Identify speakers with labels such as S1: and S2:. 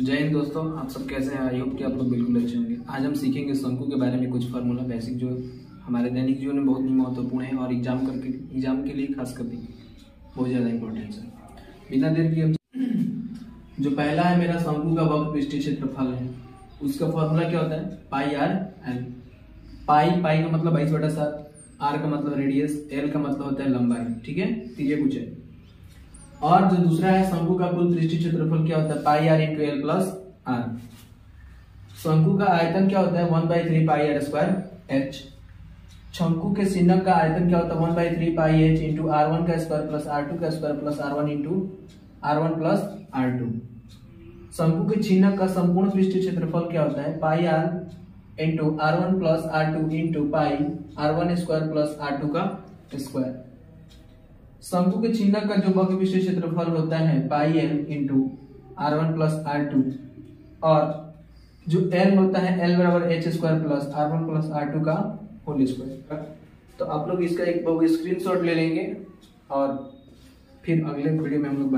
S1: जय हिंद दोस्तों, आप सब कैसे हैं? आई होप कि आप लोग बिल्कुल अच्छे होंगे। आज हम सीखेंगे शंकु के बारे में कुछ फार्मूला बेसिक जो हमारे दैनिक जीवन में बहुत ही महत्वपूर्ण है और एग्ज़ाम करके एग्ज़ाम के लिए खास करके बहुत ज़्यादा इंपॉर्टेंस है। बिना देर के जो पहला है मेरा शंकु का वक्र पृष्ठीय क्षेत्रफल है। उसका फॉर्मूला क्या होता है? पाई आर एल पाई पाई का मतलब बाईस बटा सात आर का मतलब रेडियस एल का मतलब होता है लंबाई, ठीक है? तो ये कुछ है। और जो दूसरा है, शंकु का कुल पृष्ठीय क्षेत्रफल क्या होता है? Pi r into l plus r. शंकु का आयतन क्या होता है? One by three pi r square h. शंकु के सिन्नक का आयतन क्या होता है? One by three pi h into r one का स्क्वायर प्लस आर टू का square plus r one into r one plus r two. शंकु के छिन्नक का संपूर्ण पृष्ठीय क्षेत्रफल क्या होता है? Pi r into r one plus r two into pi r one square plus r two का स्क्वायर। शंकु के चिन्ह का जो वक्र विशेष क्षेत्रफल होता है, pi l into r one plus r two और जो एल होता है एल बराबर h square plus r one plus r two का होल स्क्वायर तो आप लोग इसका एक स्क्रीन शॉट ले लेंगे, और फिर अगले वीडियो में हम लोग